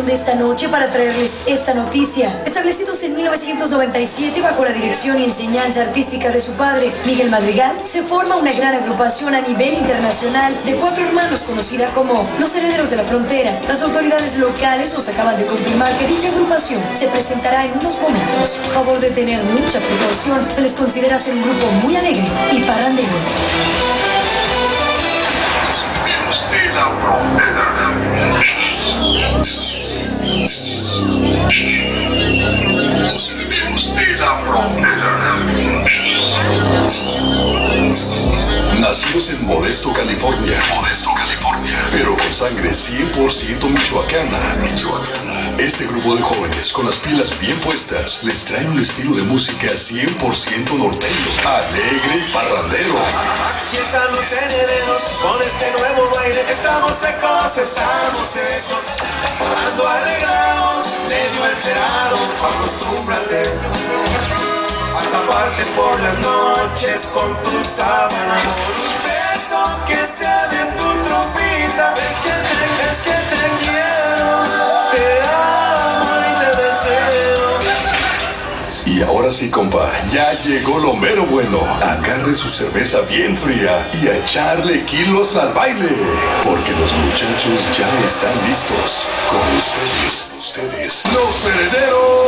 de esta noche para traerles esta noticia. Establecidos en 1997 bajo la dirección y enseñanza artística de su padre, Miguel Madrigal, se forma una gran agrupación a nivel internacional de cuatro hermanos conocida como Los Herederos de la Frontera. Las autoridades locales nos acaban de confirmar que dicha agrupación se presentará en unos momentos. A favor de tener mucha precaución, se les considera ser un grupo muy alegre y parrandero. Los herederos de la frontera. Nacidos en Modesto, California. Modesto, California. Pero con sangre 100% michoacana. Michoacana. Este grupo de jóvenes con las pilas bien puestas les trae un estilo de música 100% norteño. Alegre y parrandero. Aquí están los herederos con este nuevo baile. Estamos secos, estamos secos. Ando arreglado, alterado. Acostúmbrate. A taparte por las noches con tus sábanas. Ahora sí, compa, ya llegó lo mero bueno. Agarre su cerveza bien fría y echarle kilos al baile. Porque los muchachos ya están listos. Con ustedes, ustedes, los herederos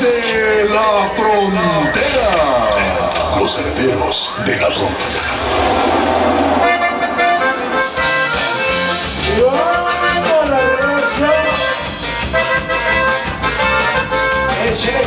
de la frontera. Los herederos de la frontera.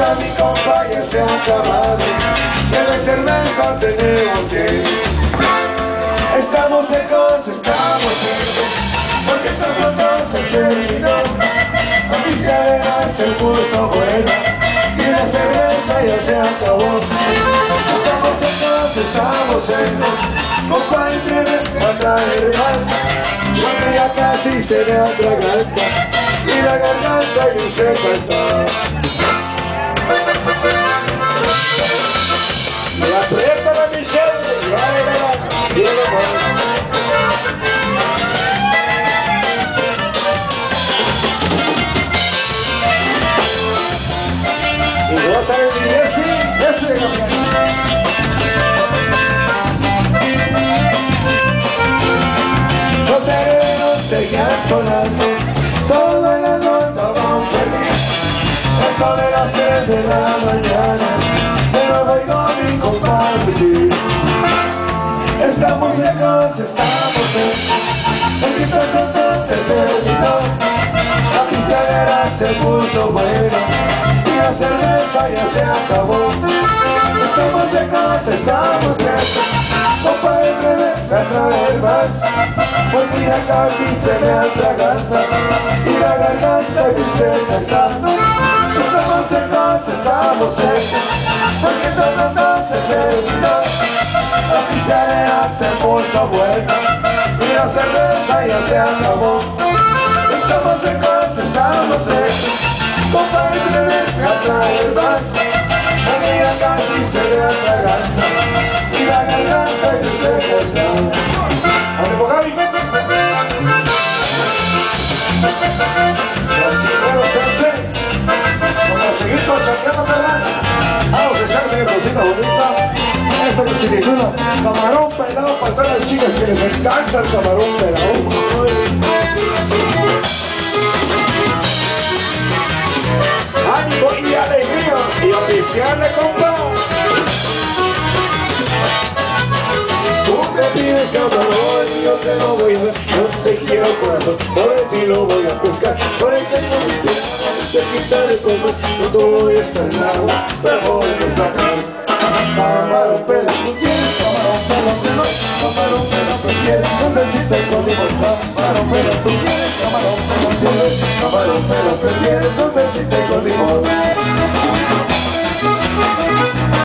Mi compa ya se ha acabado. Que de cerveza tenemos bien. Estamos secos, estamos secos. Porque tan pronto se terminó. La pizcadera se puso buena y la cerveza ya se acabó. Estamos secos, estamos secos, compa entre a traer más. Porque ya casi se me atraganta y la garganta bien seca está. De la mañana, pero bailó mi compadre, sí. Estamos secos, estamos secos, el pronto se terminó. La pistolera se puso buena y la cerveza ya se acabó. Estamos secos, estamos secos, compadre, ven a traer más. Porque ya casi se me atraganta y la garganta seca está. Estamos secos, porque todo no se terminó. La pistolera se puso buena y la cerveza ya se acabó. Estamos secos, estamos secos, compadre, ven a traer más. Porque ya casi se me atraganta se Camarón pelado para todas las chicas que les encanta el camarón pelado. Ánimo y alegría y a pistearle, compa. Tú me pides camarón y yo te lo voy a dar. Yo te quiero corazón, por ti lo voy a pescar. Por el tengo mi tirada, cerquita de comer. No todo está en el agua, pero voy a sacar. Prefiero. Dulcecita con camarón pero tú quieres, camarón pero quieres, camarón pero prefieres, sé si tengo limón.